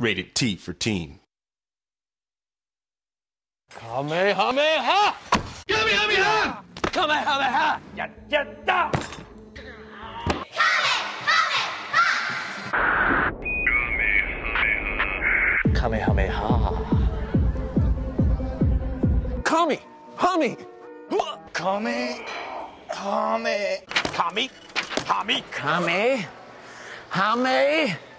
Rated T for teen. Kamehameha! Kamehameha! Kamehameha! Yatta! Kamehameha! Kami! Hami! Kami! Hame! Kami! Hami! Kami! Hame!